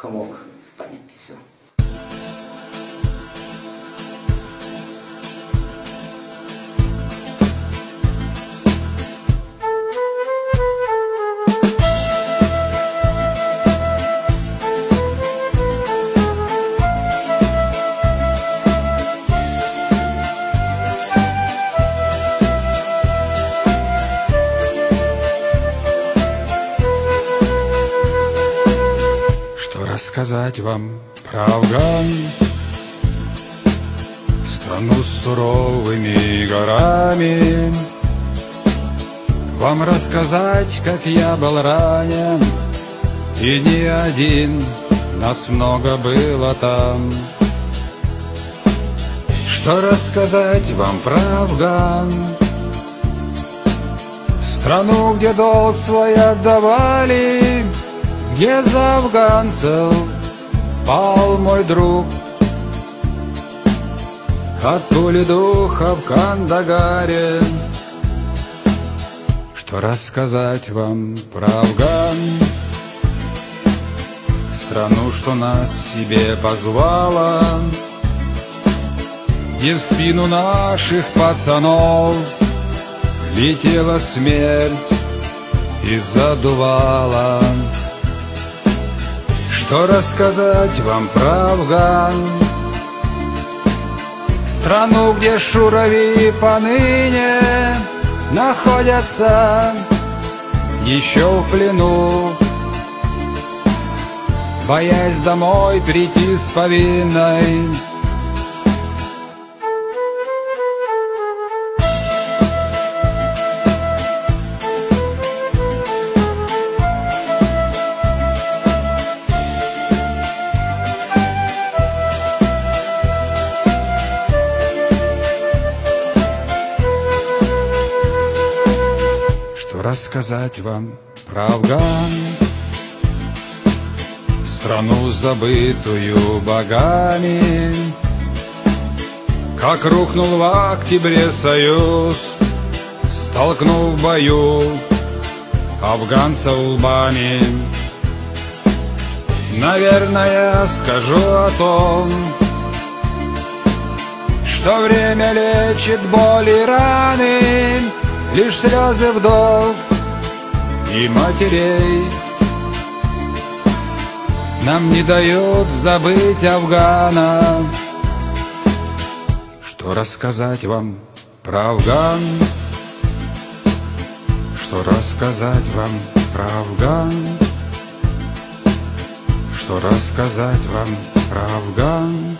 комок. Что рассказать вам про Афган Страну с суровыми горами. Вам рассказать, как я был ранен. И не один, нас много было там. Что рассказать вам про Афган Страну, где долг свой отдавали за афганцев пал мой друг. От пули духа в Кандагаре. Что рассказать вам про Афган? Страну, что нас себе позвала. И в спину наших пацанов Летела смерть и задувала что рассказать вам про Афган? Страну, где шурави поныне находятся еще в плену, Боясь домой прийти с повинной. Рассказать вам про Афган? Страну, забытую богами Как рухнул в октябре союз Столкнув в бою афганцев лбами Наверное, скажу о том Что время лечит боли раны Лишь слезы вдов и матерей Нам не дают забыть Афгана Что рассказать вам про Афган? Что рассказать вам про Афган? Что рассказать вам про Афган?